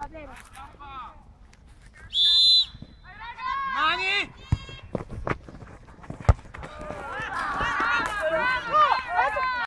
啊，对了。